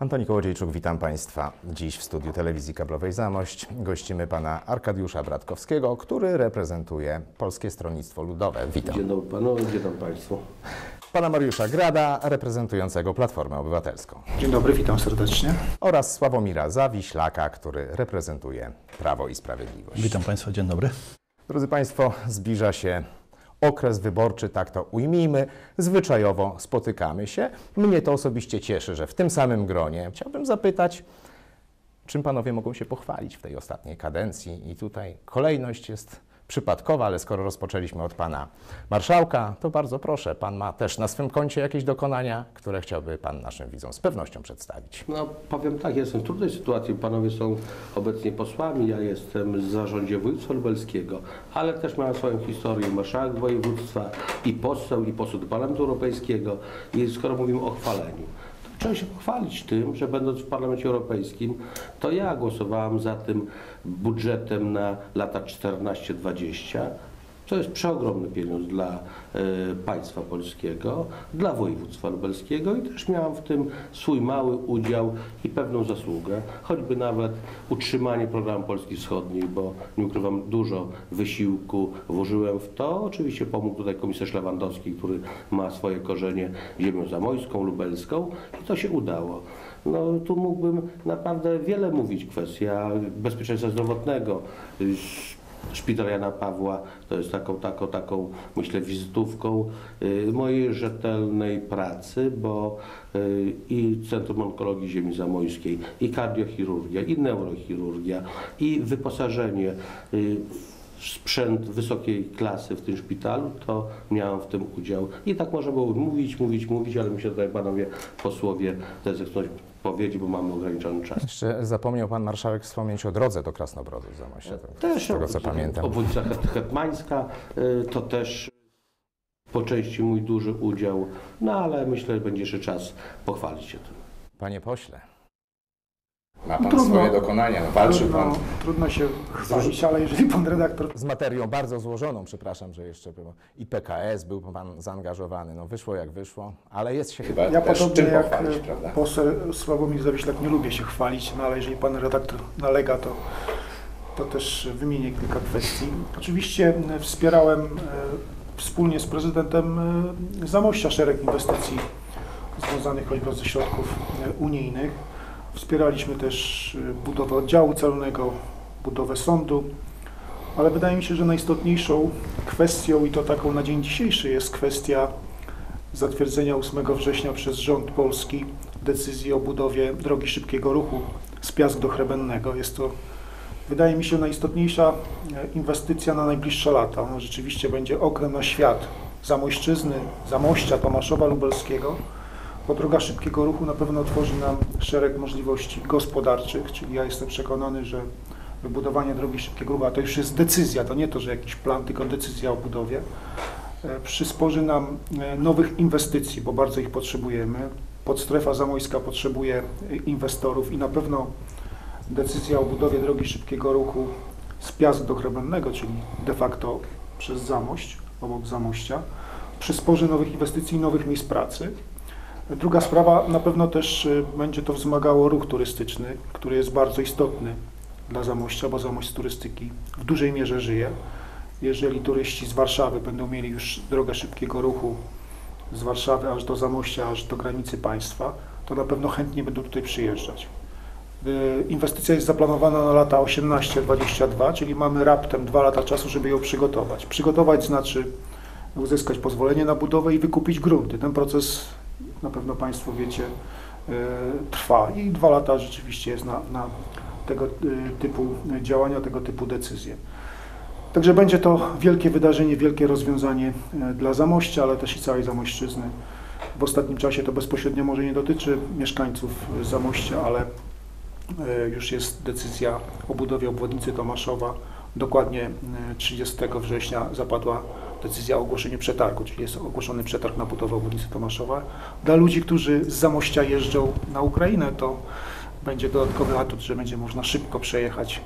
Antoni Kołodziejczuk, witam Państwa. Dziś w studiu telewizji kablowej Zamość gościmy pana Arkadiusza Bratkowskiego, który reprezentuje Polskie Stronnictwo Ludowe. Witam. Dzień dobry panowie, dzień dobry państwu. Pana Mariusza Grada, reprezentującego Platformę Obywatelską. Dzień dobry, witam serdecznie. Oraz Sławomira Zawiślaka, który reprezentuje Prawo i Sprawiedliwość. Witam Państwa, dzień dobry. Drodzy Państwo, zbliża się okres wyborczy, tak to ujmijmy. Zwyczajowo spotykamy się. Mnie to osobiście cieszy, że w tym samym gronie chciałbym zapytać, czym panowie mogą się pochwalić w tej ostatniej kadencji. I tutaj kolejność jest przypadkowa, ale skoro rozpoczęliśmy od pana marszałka, to bardzo proszę, pan ma też na swym koncie jakieś dokonania, które chciałby pan naszym widzom z pewnością przedstawić. No powiem tak, jestem w trudnej sytuacji. Panowie są obecnie posłami, ja jestem w zarządzie województwa lubelskiego, ale też mam swoją historię. Marszałek województwa i poseł, i poseł do Parlamentu Europejskiego. I skoro mówimy o chwaleniu, trzeba się pochwalić tym, że będąc w Parlamencie Europejskim, to ja głosowałem za tym budżetem na lata 14-20. To jest przeogromny pieniądz dla e, państwa polskiego, dla województwa lubelskiego i też miałam w tym swój mały udział i pewną zasługę, choćby nawet utrzymanie programu Polski Wschodniej, bo nie ukrywam, dużo wysiłku włożyłem w to. Oczywiście pomógł tutaj komisarz Lewandowski, który ma swoje korzenie ziemią zamojską, lubelską i to się udało. No tu mógłbym naprawdę wiele mówić. Kwestia bezpieczeństwa zdrowotnego, Szpital Jana Pawła to jest taką, taką, taką myślę, wizytówką y, mojej rzetelnej pracy, bo y, i Centrum Onkologii Ziemi Zamojskiej, i kardiochirurgia, i neurochirurgia, i wyposażenie y, sprzęt wysokiej klasy w tym szpitalu, to miałam w tym udział. I tak można było mówić, mówić, mówić, ale myślę, że tutaj panowie posłowie chcą powiedzieć, bo mamy ograniczony czas. Jeszcze zapomniał pan marszałek wspomnieć o drodze do Krasnobrodu w Zamoście, z tego co pamiętam. Obwodnica Het- Hetmańska y, to też po części mój duży udział, no ale myślę, że będzie jeszcze czas pochwalić się tym. Panie pośle, ma pan Trudno. swoje dokonania, no, walczył pan Trudno, trudno się chwalić, ale jeżeli pan redaktor z materią bardzo złożoną, przepraszam, że jeszcze było, i PKS był pan zaangażowany, no wyszło jak wyszło, ale jest się chyba Ja też podobnie czym jak pochwalić, e, prawda? poseł Sławomir Zawiślak nie lubię się chwalić, no ale jeżeli pan redaktor nalega, to, to też wymienię kilka kwestii. Oczywiście wspierałem e, wspólnie z prezydentem e, Zamościa szereg inwestycji związanych choćby ze środków unijnych. Wspieraliśmy też e, budowę oddziału celnego, budowę sądu, ale wydaje mi się, że najistotniejszą kwestią i to taką na dzień dzisiejszy jest kwestia zatwierdzenia 8 września przez rząd polski decyzji o budowie drogi szybkiego ruchu z Piask do Chrebennego. Jest to, wydaje mi się, najistotniejsza e, inwestycja na najbliższe lata. Ona rzeczywiście będzie oknem na świat Zamojszczyzny, Zamościa, Tomaszowa Lubelskiego, bo droga szybkiego ruchu na pewno otworzy nam szereg możliwości gospodarczych, czyli ja jestem przekonany, że wybudowanie drogi szybkiego ruchu, a to już jest decyzja, to nie to, że jakiś plan, tylko decyzja o budowie, e, przysporzy nam e, nowych inwestycji, bo bardzo ich potrzebujemy. Podstrefa zamojska potrzebuje e, inwestorów i na pewno decyzja o budowie drogi szybkiego ruchu z Piast do Chrebennego, czyli de facto przez Zamość, obok Zamościa, przysporzy nowych inwestycji i nowych miejsc pracy. Druga sprawa, na pewno też y, będzie to wzmagało ruch turystyczny, który jest bardzo istotny dla Zamościa, bo Zamość z turystyki w dużej mierze żyje. Jeżeli turyści z Warszawy będą mieli już drogę szybkiego ruchu z Warszawy aż do Zamościa, aż do granicy państwa, to na pewno chętnie będą tutaj przyjeżdżać. Y, Inwestycja jest zaplanowana na lata 18-22, czyli mamy raptem dwa lata czasu, żeby ją przygotować. Przygotować znaczy uzyskać pozwolenie na budowę i wykupić grunty. Ten proces, na pewno Państwo wiecie, y, trwa i dwa lata rzeczywiście jest na, na tego y, typu działania, tego typu decyzje. Także będzie to wielkie wydarzenie, wielkie rozwiązanie y, dla Zamościa, ale też i całej Zamośćczyzny. W ostatnim czasie to bezpośrednio może nie dotyczy mieszkańców Zamościa, ale już jest decyzja o budowie obwodnicy Tomaszowa. Dokładnie y, 30 września zapadła decyzja o ogłoszeniu przetargu, czyli jest ogłoszony przetarg na budowę obwodnicy Tomaszowa. Dla ludzi, którzy z Zamościa jeżdżą na Ukrainę, to będzie dodatkowy atut, że będzie można szybko przejechać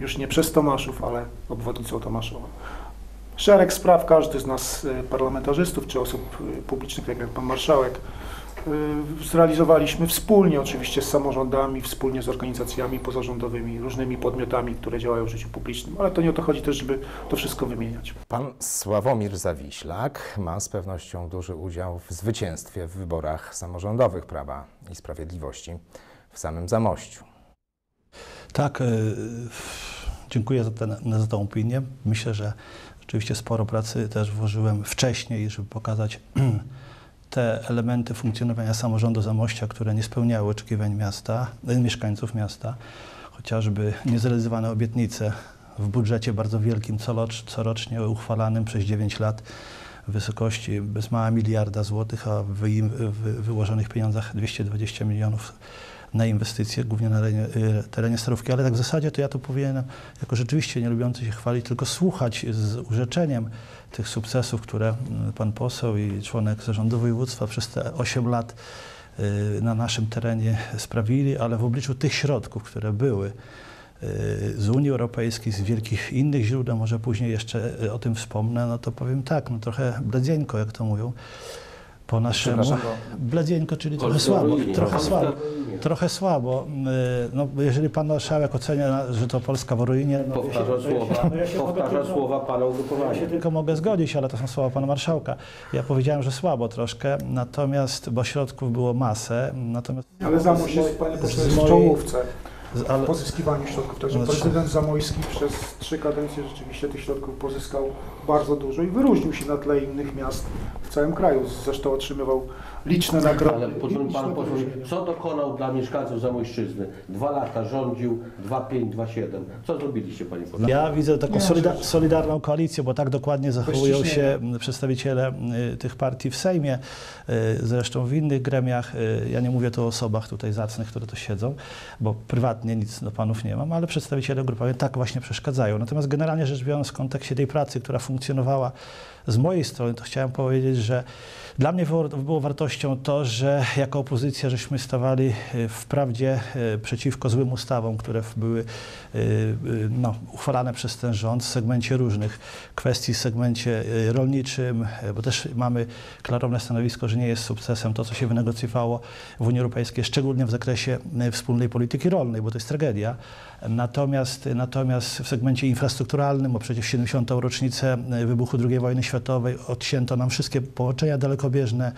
już nie przez Tomaszów, ale obwodnicą Tomaszowa. Szereg spraw, każdy z nas e, parlamentarzystów czy osób e, publicznych, tak jak pan marszałek, zrealizowaliśmy wspólnie oczywiście z samorządami, wspólnie z organizacjami pozarządowymi, różnymi podmiotami, które działają w życiu publicznym, ale to nie o to chodzi też, żeby to wszystko wymieniać. Pan Sławomir Zawiślak ma z pewnością duży udział w zwycięstwie w wyborach samorządowych Prawa i Sprawiedliwości w samym Zamościu. Tak, y, dziękuję za, ten, za tą opinię. Myślę, że rzeczywiście sporo pracy też włożyłem wcześniej, żeby pokazać te elementy funkcjonowania samorządu Zamościa, które nie spełniały oczekiwań miasta, y, mieszkańców miasta. Chociażby niezrealizowane obietnice w budżecie bardzo wielkim, corocznie uchwalanym przez 9 lat w wysokości bez mała miliarda złotych, a w wy, wy, wyłożonych pieniądzach 220 milionów na inwestycje, głównie na terenie, y, terenie Starówki, ale tak w zasadzie to ja tu powinienem, jako rzeczywiście nie lubiący się chwalić, tylko słuchać z urzeczeniem tych sukcesów, które y, pan poseł i członek zarządu województwa przez te 8 lat y, na naszym terenie sprawili, ale w obliczu tych środków, które były z Unii Europejskiej, z wielkich innych źródeł, może później jeszcze o tym wspomnę, no to powiem tak, no trochę bledzieńko, jak to mówią, po naszemu. Bledzieńko, czyli trochę słabo, trochę słabo. Trochę słabo. Y, No, jeżeli pan marszałek ocenia, że to Polska w ruinie, no, Powtarza ja się- słowa, no, ja się powtarza tylko- słowa pana ja ugrupowania. się tylko mogę zgodzić, ale to są słowa pana marszałka. Ja powiedziałem, że słabo troszkę, natomiast, bo środków było masę, natomiast... Ale jest, panie z pośle, w czołówce ale, pozyskiwaniu środków. Także Znaczy- prezydent Zamojski przez trzy kadencje rzeczywiście tych środków pozyskał bardzo dużo i wyróżnił się na tle innych miast w całym kraju. Zresztą otrzymywał liczne nagrody. Ale pan co dokonał dla mieszkańców Zamojszczyzny? Dwa lata rządził, 2,5, 2,7. Co zrobiliście, panie pośle? ja widzę taką Nie, solida oczywiście. solidarną koalicję, bo tak dokładnie zachowują się przedstawiciele tych partii w Sejmie, y, zresztą w innych gremiach. y, Ja nie mówię tu o osobach tutaj zacnych, które tu siedzą, bo prywatnie nic do panów nie mam, ale przedstawiciele grupowi tak właśnie przeszkadzają. Natomiast generalnie rzecz biorąc, w kontekście tej pracy, która funkcjonowała z mojej strony, to chciałem powiedzieć, że dla mnie było, było wartością to, że jako opozycja żeśmy stawali y, wprawdzie y, przeciwko złym ustawom, które były y, no, uchwalane przez ten rząd w segmencie różnych kwestii, w segmencie rolniczym, bo też mamy klarowne stanowisko, że nie jest sukcesem to, co się wynegocjowało w Unii Europejskiej, szczególnie w zakresie wspólnej polityki rolnej, bo to jest tragedia. Natomiast, natomiast w segmencie infrastrukturalnym, bo przecież w 70. rocznicę wybuchu II wojny światowej odcięto nam wszystkie połączenia dalekobieżne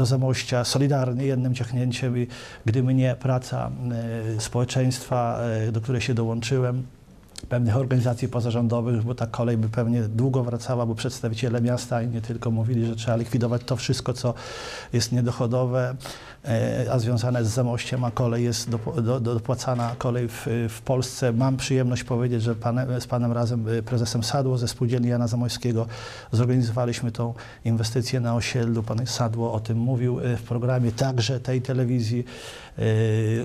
do Zamościa solidarnie, jednym ciachnięciem i gdyby nie praca y, społeczeństwa, y, do której się dołączyłem, pewnych organizacji pozarządowych, bo ta kolej by pewnie długo wracała, bo przedstawiciele miasta i nie tylko mówili, że trzeba likwidować to wszystko, co jest niedochodowe, e, a związane z Zamościem, a kolej jest dopłacana kolej w, w Polsce. Mam przyjemność powiedzieć, że z panem razem, e, prezesem Sadło ze Spółdzielni Jana Zamojskiego zorganizowaliśmy tą inwestycję na osiedlu. Pan Sadło o tym mówił e, w programie także tej telewizji.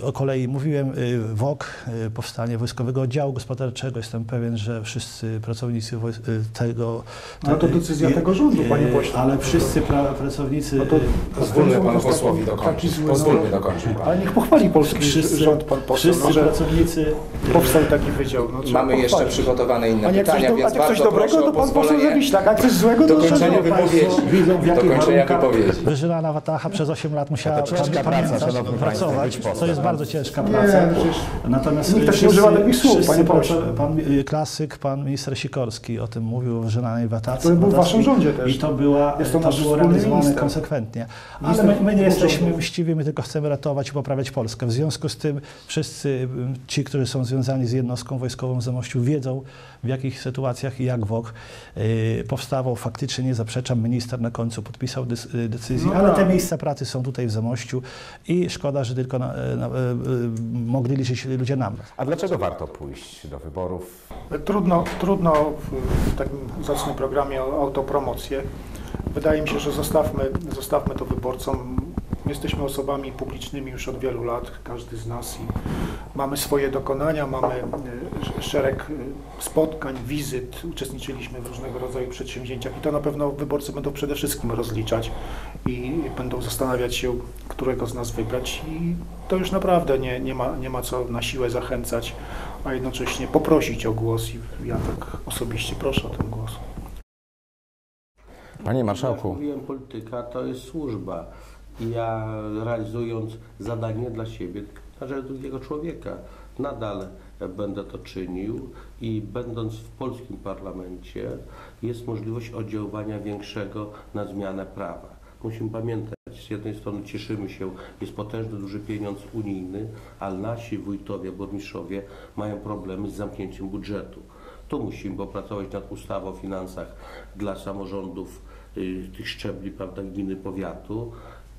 O kolei mówiłem, WOK, powstanie Wojskowego Oddziału Gospodarczego. Jestem pewien, że wszyscy pracownicy e, tego... No to decyzja tego rządu, panie pośle. Ale wszyscy pra, pracownicy... No to- Pozwólmy panu posłowi dokończyć. no, Pozwólmy dokończyć. Ale niech pochwali polski Wszyscy- rząd pan poseł, Wszyscy no, że pracownicy... powstał taki wydział. No, Mamy jeszcze pochwalić. przygotowane inne A nie jak coś, pytania, do, a więc jak coś bardzo dobrego, proszę to pan poseł Zawiślak, a jak coś złego, to dokończenia szanowni wypowiedzi. Dokończenia wypowiedzi. Wyżyna Watacha przez 8 lat musiała To ciężka praca, pracować. To jest bardzo ciężka Nie, praca. no Natomiast nikt też nie wszyscy- używa takich słów, panie pośle. Pan y, klasyk, pan minister Sikorski o tym mówił w Wyżynanej Watace. To był w waszym rządzie też. I to, była, Jest to to było realizowane minister. konsekwentnie. Ale my, my nie jesteśmy mściwi, my tylko chcemy ratować i poprawiać Polskę. W związku z tym wszyscy ci, którzy są związani z jednostką wojskową w Zamościu wiedzą, w jakich sytuacjach i jak WOK y, powstawał. Faktycznie nie zaprzeczam, minister na końcu podpisał y, decyzję, No ale tak. te miejsca pracy są tutaj w Zamościu i szkoda, że tylko na, na, y, y, mogli liczyć ludzie nam. A dlaczego warto pójść do wyborów? Trudno, trudno w, w takim zacnym programie o autopromocję. Wydaje mi się, że zostawmy, zostawmy to wyborcom. Jesteśmy osobami publicznymi już od wielu lat, każdy z nas i mamy swoje dokonania, mamy sz- szereg e, spotkań, wizyt, uczestniczyliśmy w różnego rodzaju przedsięwzięciach i to na pewno wyborcy będą przede wszystkim rozliczać i będą zastanawiać się, którego z nas wybrać i to już naprawdę nie, nie, ma, nie ma co na siłę zachęcać, a jednocześnie poprosić o głos i ja tak osobiście proszę o ten głos. Panie Jak Marszałku, mówiłem, polityka to jest służba. Ja realizując zadanie dla siebie, na rzecz drugiego człowieka, nadal będę to czynił i będąc w polskim parlamencie jest możliwość oddziaływania większego na zmianę prawa. Musimy pamiętać, z jednej strony cieszymy się, jest potężny, duży pieniądz unijny, ale nasi wójtowie, burmistrzowie mają problemy z zamknięciem budżetu. Tu musimy popracować nad ustawą o finansach dla samorządów y, tych szczebli, prawda, gminy, powiatu,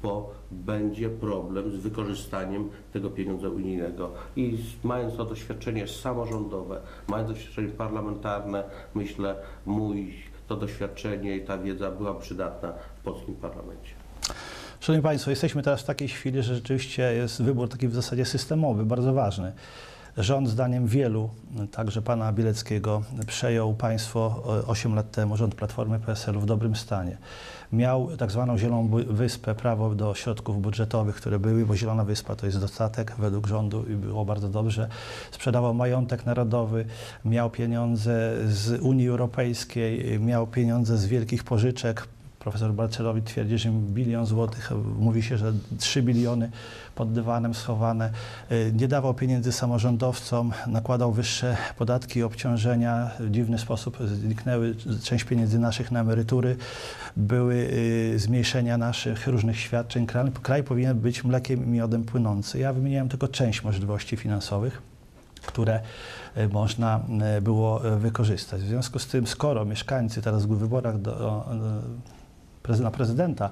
bo będzie problem z wykorzystaniem tego pieniądza unijnego. I mając to doświadczenie samorządowe, mając doświadczenie parlamentarne, myślę, mój to doświadczenie i ta wiedza była przydatna w polskim parlamencie. Szanowni Państwo, jesteśmy teraz w takiej chwili, że rzeczywiście jest wybór taki w zasadzie systemowy, bardzo ważny. Rząd, zdaniem wielu, także pana Bieleckiego, przejął państwo e, 8 lat temu, rząd Platformy PSL-u w dobrym stanie. Miał tak zwaną Zieloną Wyspę, prawo do środków budżetowych, które były, bo Zielona Wyspa to jest dostatek według rządu i było bardzo dobrze. Sprzedawał majątek narodowy, miał pieniądze z Unii Europejskiej, miał pieniądze z wielkich pożyczek, Profesor Balcerowicz twierdzi, że bilion złotych, mówi się, że 3 biliony pod dywanem schowane. Y, Nie dawał pieniędzy samorządowcom, nakładał wyższe podatki i obciążenia. W dziwny sposób zniknęły część pieniędzy naszych na emerytury. Były y, zmniejszenia naszych różnych świadczeń. Kraj, powinien być mlekiem i miodem płynący. Ja wymieniałem tylko część możliwości finansowych które e, można było wykorzystać. W związku z tym, skoro mieszkańcy teraz w wyborach do, preze- na prezydenta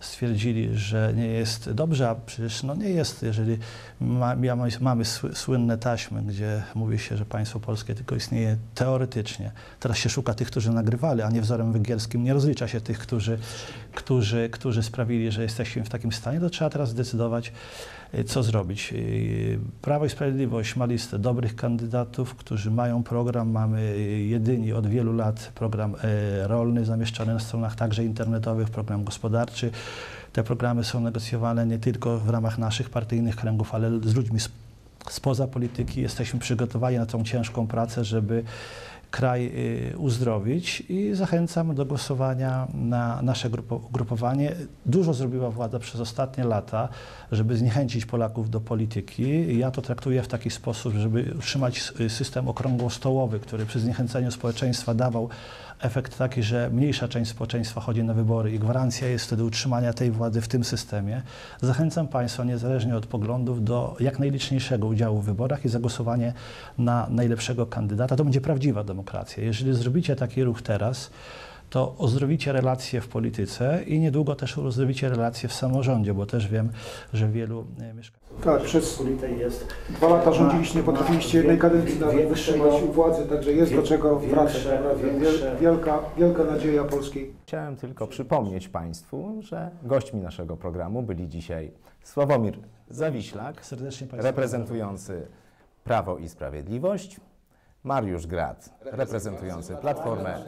stwierdzili, że nie jest dobrze, a przecież no nie jest, jeżeli ma, mamy sły- słynne taśmy, gdzie mówi się, że państwo polskie tylko istnieje teoretycznie. Teraz się szuka tych, którzy nagrywali, a nie wzorem węgierskim. Nie rozlicza się tych, którzy, którzy, którzy sprawili, że jesteśmy w takim stanie, to trzeba teraz zdecydować, co zrobić. Y, Prawo i Sprawiedliwość ma listę dobrych kandydatów, którzy mają program. Mamy y, jedyni od wielu lat program y, rolny zamieszczony na stronach także internetowych, program gospodarczy. Te programy są negocjowane nie tylko w ramach naszych partyjnych kręgów, ale z ludźmi sp- spoza polityki. Jesteśmy przygotowani na tą ciężką pracę, żeby kraj y, uzdrowić i zachęcam do głosowania na nasze grupo- ugrupowanie. Dużo zrobiła władza przez ostatnie lata, żeby zniechęcić Polaków do polityki. Ja to traktuję w taki sposób, żeby utrzymać system okrągłostołowy, który przy zniechęceniu społeczeństwa dawał efekt taki, że mniejsza część społeczeństwa chodzi na wybory i gwarancja jest wtedy utrzymania tej władzy w tym systemie. Zachęcam Państwa, niezależnie od poglądów, do jak najliczniejszego udziału w wyborach i zagłosowanie na najlepszego kandydata. To będzie prawdziwa demokracja. Jeżeli zrobicie taki ruch teraz, to ozdrowicie relacje w polityce i niedługo też ozdrowicie relacje w samorządzie, bo też wiem, że wielu e, mieszkańców Tak, przez jest dwa lata rządziliście, nie potrafiliście jednej kadencji nawet wytrzymać u władzy, także jest do czego wracać. Wielka, wielka nadzieja polskiej Chciałem tylko przypomnieć Państwu, że gośćmi naszego programu byli dzisiaj Sławomir Zawiślak, reprezentujący Prawo i Sprawiedliwość, Mariusz Grat, reprezentujący Platformę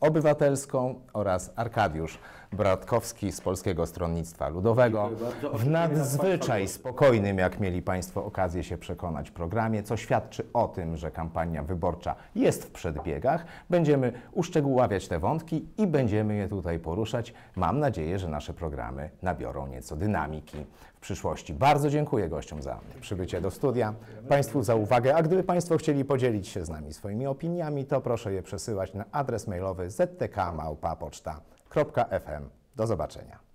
Obywatelską oraz Arkadiusz Bratkowski z Polskiego Stronnictwa Ludowego. W nadzwyczaj spokojnym, jak mieli Państwo okazję się przekonać, programie, co świadczy o tym, że kampania wyborcza jest w przedbiegach. Będziemy uszczegóławiać te wątki i będziemy je tutaj poruszać. Mam nadzieję, że nasze programy nabiorą nieco dynamiki w przyszłości. Bardzo dziękuję gościom za przybycie do studia, Państwu za uwagę, a gdyby Państwo chcieli podzielić się z nami swoimi opiniami, to proszę je przesyłać na adres mailowy ztkmałpa.poczta.fm. Do zobaczenia.